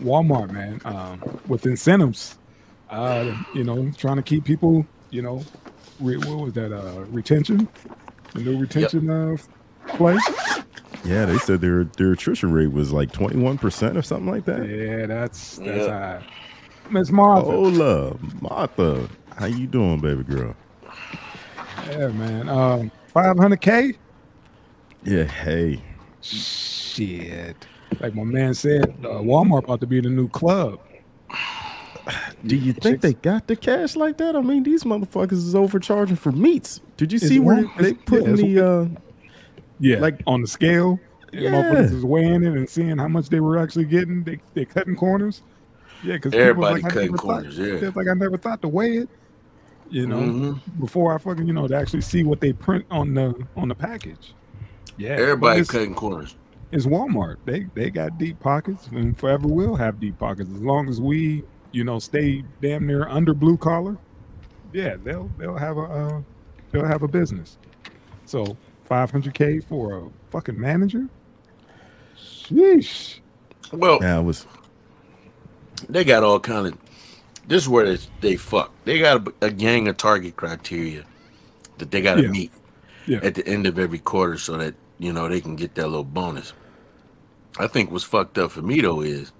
Walmart, man, um, with incentives. Uh, you know, trying to keep people, you know, re- what was that? Uh, retention, the new retention of place. Yeah, they said their their attrition rate was like twenty one percent or something like that. Yeah, that's that's Yeah. high. Miss Martha. Hola, Martha, how you doing, baby girl? Yeah, man. Um, 500k. Yeah, hey, Shit. Like my man said, uh, Walmart about to be the new club. do you think they got the cash like that? I mean, these motherfuckers is overcharging for meats. Did you It's see where one- they put yeah, the? uh Yeah, Like- like on the scale. and Yeah. motherfuckers is weighing it and seeing how much they were actually getting. They they cutting corners. Yeah, because Everybody cutting corners, yeah. like I never thought to weigh it. You know, Mhm. before I fucking you know to actually see what they print on the on the package. Yeah, but Everybody cutting corners. It's Walmart. They they got deep pockets and forever will have deep pockets as long as we you know stay damn near under blue collar. Yeah, they'll they'll have a uh, they'll have a business. So 500k for a fucking manager. Sheesh. Well, Yeah, it was. they got all kind of. This is where they, they fuck. They got a, a gang of target criteria that they got to Yeah. meet Yeah. at the end of every quarter so that you know they can get that little bonus. I think what's fucked up for me though is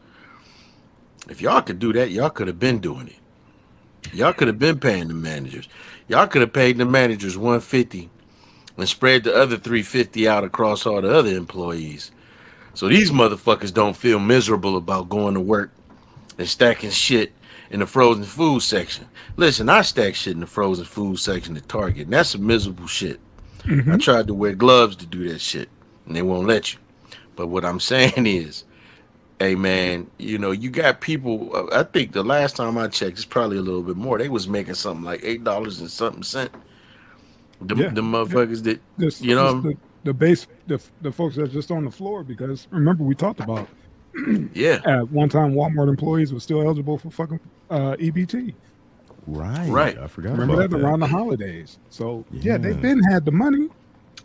if y'all could do that, y'all could have been doing it. Y'all could have been paying the managers. Y'all could have paid the managers 150 and spread the other 350 out across all the other employees. So these motherfuckers don't feel miserable about going to work and stacking shit in the frozen food section. Listen, I stack shit in the frozen food section at Target, and that's some miserable shit. I tried to wear gloves to do that shit, and they won't let you. But what I'm saying is, hey man, you know, you got people. uh, I think the last time I checked, it's probably a little bit more. They was making something like eight dollars and something cent. The, Yeah. the motherfuckers that Just, You know- the, the base the, the folks that's just on the floor because remember we talked about yeah at one time Walmart employees were still eligible for fucking uh, EBT. Right, Right. I forgot Remember about that, that. around the holidays. So yeah, Yeah. they've been had the money.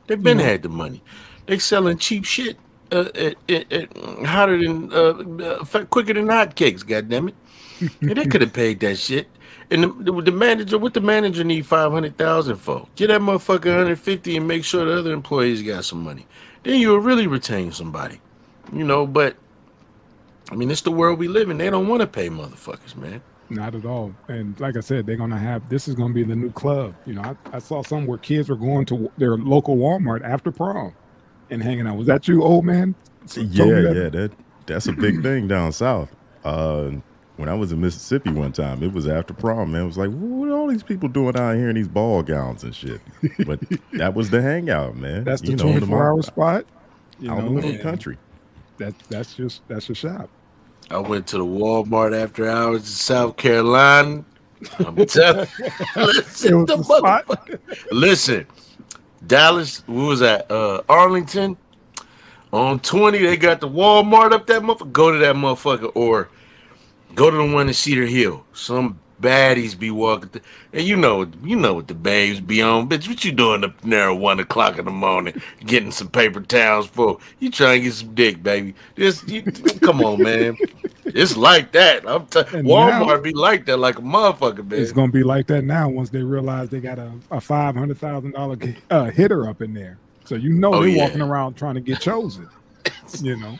They've been know. had the money. They selling cheap shit, uh, it, it, it, hotter than, uh, uh, fa- quicker than hotcakes. Goddamn it! and they could have paid that shit. And the, the, the manager, what the manager need five hundred thousand for? Get that motherfucker one hundred fifty and make sure the other employees got some money. Then you'll really retain somebody, you know. But I mean, it's the world we live in. They don't want to pay motherfuckers, man. Not at all. And like I said, they're gonna have this is gonna be the new club. You know, I, I saw some where kids were going to their local Walmart after prom and hanging out. Was that you, old man? Me Yeah, that? yeah, that that's a big thing down south. Uh, when I was in Mississippi one time, it was after prom. Man, it was like, what are all these people doing out here in these ball gowns and shit? But that was the hangout, man. That's the You know, twenty four hour spot. You out in the know, of the country. that that's just that's your shop. I went to the Walmart after hours in South Carolina. I'm telling listen, the the motherfucker- listen, Dallas, what was that? Uh, Arlington on 20, they got the Walmart up that motherfucker. Go to that motherfucker or go to the one in Cedar Hill. Some baddies be walking, th- and you know, you know what the babes be on, bitch. What you doing up there at one o'clock in the morning, getting some paper towels for? You trying to get some dick, baby? Just you, come on, man. It's like that. I'm t- Walmart now- be like that, like a motherfucker, man. It's gonna be like that now once they realize they got a, a five hundred thousand dollar uh, hitter up in there. So you know Oh, they're yeah. walking around trying to get chosen. you know.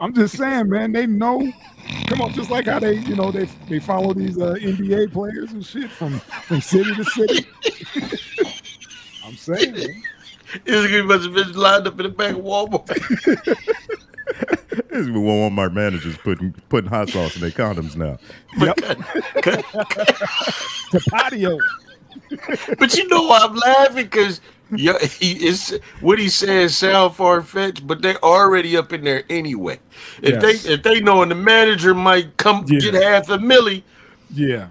I'm just saying, man. They know. Come on, just like how they, you know, they they follow these uh, NBA players and shit from from city to city. I'm saying, man. There's gonna be a bunch of bitches lined up in the back of Walmart. This is what Walmart managers putting putting hot sauce in their condoms now. Yep. to patio. But you know why I'm laughing? Because yeah, he is what he says sound far fetched, but they're already up in there anyway. If Yes. they if they knowing the manager might come Yeah. get half a milli, Yeah.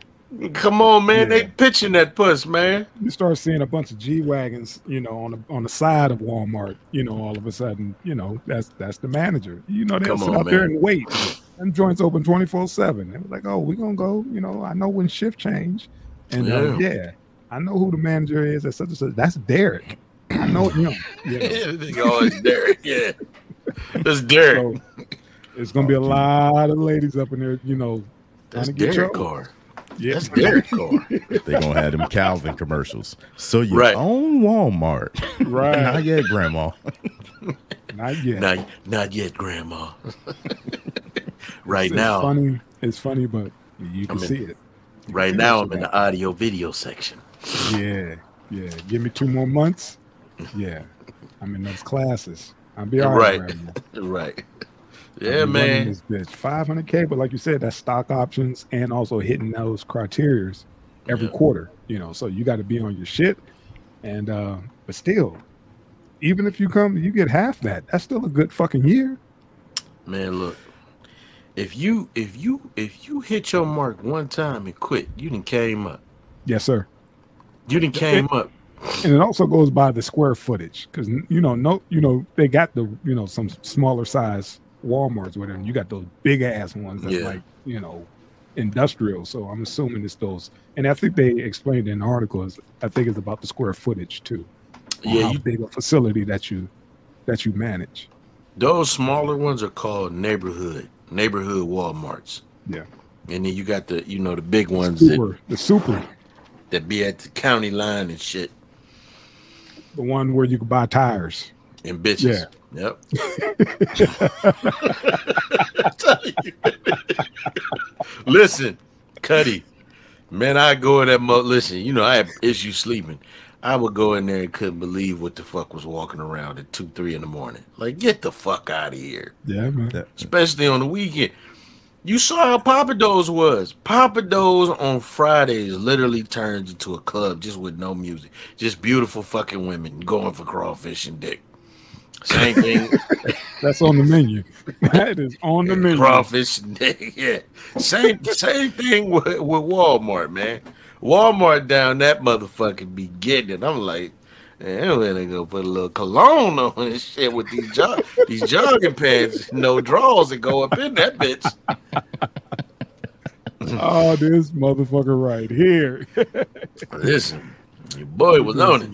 come on, man, Yeah. they pitching that puss, man. you start seeing a bunch of G wagons, you know, on the on the side of Walmart, you know, all of a sudden, you know, that's that's the manager. You know, they'll sit out there and wait. And joints open twenty four seven. They were like, oh, we're gonna go. You know, I know when shift change, and uh, Yeah. Yeah, I know who the manager is. At such and such. That's Derek. I know him. You know, oh, it's Derek, yeah. That's Derek. so It's gonna be a lot of ladies up in there, you know. That's get Derek yours. Carr. Yeah, That's Derek Carr. They gonna have them Calvin commercials. So you Right. own Walmart, right. Not yet, Grandma. Not yet. not, not yet, Grandma. right it's now, funny. It's funny, but you can I'm in- see it. You right now, see I'm in the audio video section. Yeah, yeah. Give me two more months. Yeah, I'm in those classes. I'll be all Right. right. Right. Yeah, man. This bitch, 500k, but like you said, that's stock options and also hitting those criterias every Yeah. quarter. You know, so you got to be on your shit. And uh but still, even if you come, you get half that. That's still a good fucking year. Man, look. If you if you if you hit your mark one time and quit, you didn't came up. Yes, sir. You didn't came up. and it also goes by the square footage because you know no you know they got the you know some smaller size walmarts with them you got those big ass ones that Yeah. like you know industrial so i'm assuming it's those and i think they explained in the article is i think it's about the square footage too Yeah, how you, big a facility that you that you manage those smaller ones are called neighborhood neighborhood Walmarts. Yeah. And then you got the you know the big ones that, the super that be at the county line and shit the one where you can buy tires and bitches. Yeah. Yep. listen, Cuddy, man, I go in that mo listen, you know, I have issues sleeping. I would go in there and couldn't believe what the fuck was walking around at two, three in the morning. Like, get the fuck out of here. yeah man Especially on the weekend. You saw how Pappadeaux's was. Pappadeaux's on Fridays literally turns into a club just with no music. Just beautiful fucking women going for crawfish and dick. Same thing. that's on the menu that is on the menu crawfish and dick. Yeah. Same same thing with, with Walmart, man. Walmart down that motherfucker be getting it. I'm like, man, they gonna put a little cologne on and shit with these jog these jogging pants, no drawers that go up in that bitch. oh this motherfucker right here Listen, your boy was on it.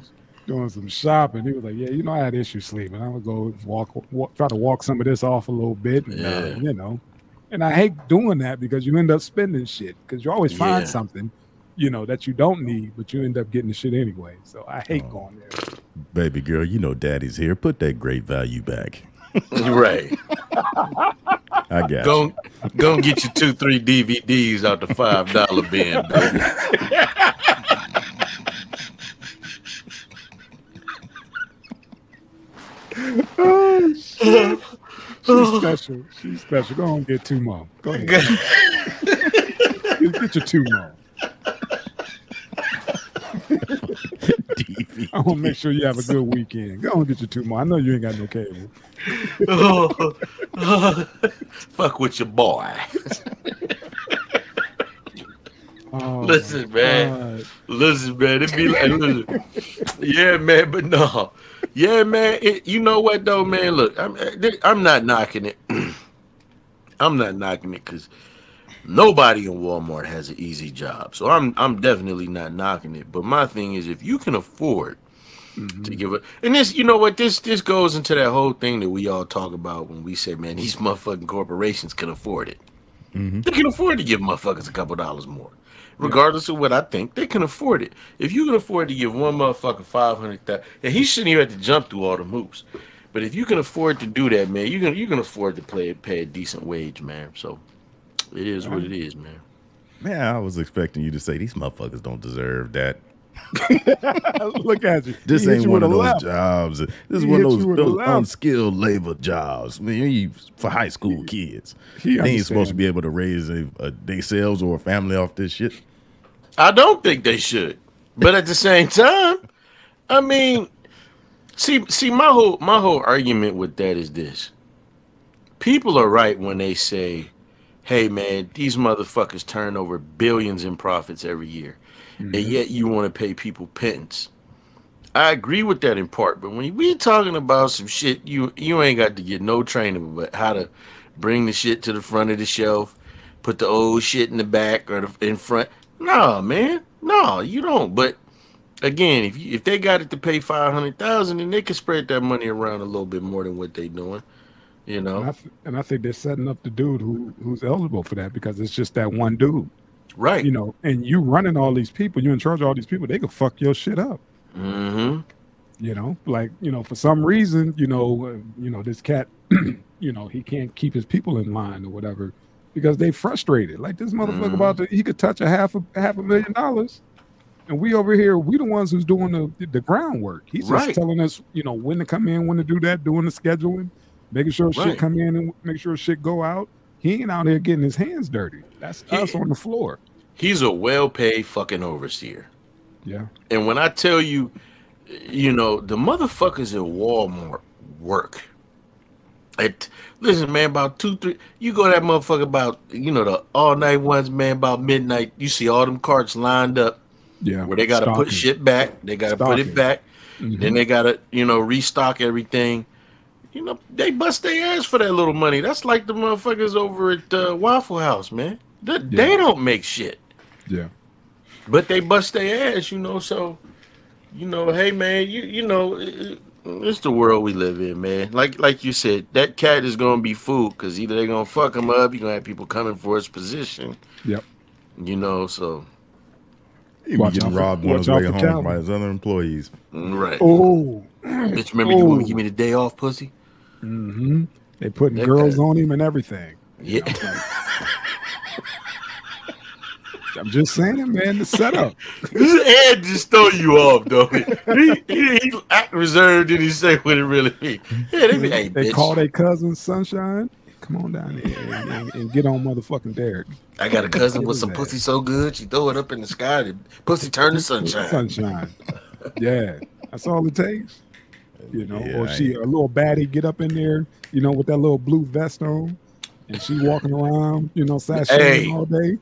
doing some shopping. He was like, "Yeah, you know, I had issues sleeping. I would go walk, walk try to walk some of this off a little bit, and, uh, you know." And I hate doing that because you end up spending shit because you always find Yeah. something, you know, that you don't need, but you end up getting the shit anyway. So I hate Oh. going there. Baby girl, you know daddy's here. Put that great value back. Right. I got you. Go go and get your two, three DVDs out the five dollar bin. Oh shit! She's special. She's special. Go on, and get two more. Go ahead. get, get your two more. I want to make sure you have a good weekend. Go and get your two more. I know you ain't got no cable. Fuck with your boy. Oh, Listen, man. God. Listen, man, it be like, listen. yeah, man, but no, yeah, man. It, you know what though, man? Look, I'm eh, I'm not knocking it. I'm not knocking it because nobody in Walmart has an easy job, so I'm I'm definitely not knocking it. But my thing is, if you can afford Mhm. to give it, and this, you know what, this this goes into that whole thing that we all talk about when we say, man, these motherfucking corporations can afford it. Mhm. They can afford to give motherfuckers a couple dollars more. Regardless of what I think, they can afford it. If you can afford to give one motherfucker five hundred thousand, and he shouldn't even have to jump through all the hoops. But if you can afford to do that, man, you can you can afford to play pay a decent wage, man. So it is what it is, man. Man, I was expecting you to say these motherfuckers don't deserve that. Look at you. This He ain't you one with of a those left. jobs. This is He one of those, you with a those unskilled labor jobs. Man, you for high school kids. He They ain't supposed to be able to raise a, a themselves or a family off this shit. I don't think they should. But at the same time, I mean, see, see, my whole my whole argument with that is this: people are right when they say, "Hey, man, these motherfuckers turn over billions in profits every year, and mm-hmm. yet you want to pay people pittance." I agree with that in part, but when we talking about some shit, you you ain't got to get no training but how to bring the shit to the front of the shelf, put the old shit in the back or the, in front. No, man, no, you don't. But again, if you, if they got it to pay five hundred thousand, then they can spread that money around a little bit more than what they doing. You And I, know, th- and I think they're setting up the dude who who's eligible for that because it's just that one dude, right? you know. And you running all these people, you in charge of all these people, they could fuck your shit up, Mm-hmm. you know. Like you know, for some reason, you know, uh, you know, this cat, you know, he can't keep his people in line or whatever because they frustrated. Like this motherfucker Mhm. about to, he could touch a half a half a million dollars. And we over here, we the ones who's doing the the groundwork. He's just Right. telling us, you know, when to come in, when to do that, doing the scheduling, making sure Right. shit come in and make sure shit go out. He ain't out here getting his hands dirty. That's He- us on the floor. He's a well-paid fucking overseer. Yeah. And when I tell you, you know, the motherfuckers at Walmart work. At listen, man, about two, three, you go to that motherfucker about, you know, the all night ones, man, about midnight. You see all them carts lined up Yeah. where they gotta put shit back. They gotta put it back. Mhm. Then they gotta, you know, restock everything. You know, they bust their ass for that little money. That's like the motherfuckers over at uh, Waffle House, man. They, they don't make shit. Yeah. but they bust their ass, you know. So, you know, hey man, you you know, it- it's the world we live in, man. Like like you said, that cat is gonna be fooled because either they're gonna fuck him up, you're gonna have people coming for his position. Yep. You know, so He be Watch getting out for- robbed on his way home by his other employees. mm, right. Oh. Bitch, remember you want to Oh. give me the day off, pussy? Hmm They putting girls on him and everything. Yeah. I'm just saying, man, the setup. Ed just throw you off, though. He, he, he act reserved and he say what it really mean. Yeah, they be, hey, they call their cousin Sunshine. Come on down here and, and- and get on motherfucking Derek. I got a cousin with some that? pussy so good, she throw it up in the sky, the pussy turn to sunshine. Sunshine. Yeah, that's all it takes. You know, Yeah, or she a little baddie get up in there, you know, with that little blue vest on, and she walking around, you know, sashaying Hey. all day,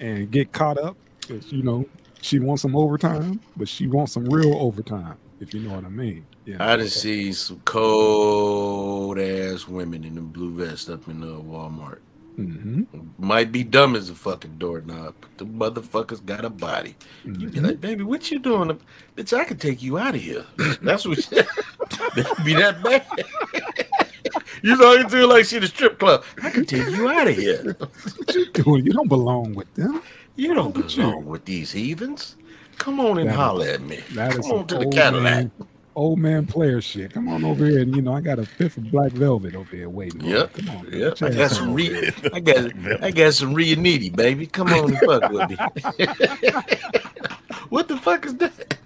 and get caught up. 'cause, you know, she wants some overtime, but she wants some real overtime, if you know what I mean. Yeah, I done see some cold ass women in them blue vest up in uh, Walmart. Hmm Might be dumb as a fucking doorknob, but the motherfuckers got a body. You be like, baby, what you doing? Bitch, I could take you out of here. That's what they be that bad. you know, you do like she the strip club. I can take you out of here. What you doing? You don't belong with them. You don't belong with these heathens. Come on and That is- holler at me. That is Come on to the Cadillac. man, old man player shit. Come on over here, and you know I got a fifth of black velvet over here waiting. Yep. come on. Yep. I got some on re- I got I got some Riunite, baby. Come on and fuck with me. what the fuck is that?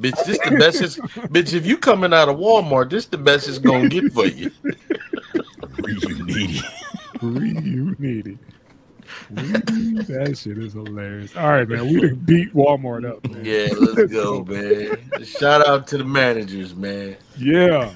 bitch, this the best is bitch, if you coming out of Walmart, this the best it's gonna get for you. You needy. you needy. that shit is hilarious. All right, man. We beat Walmart up. Man. Yeah, let's go, man. Shout out to the managers, man. Yeah.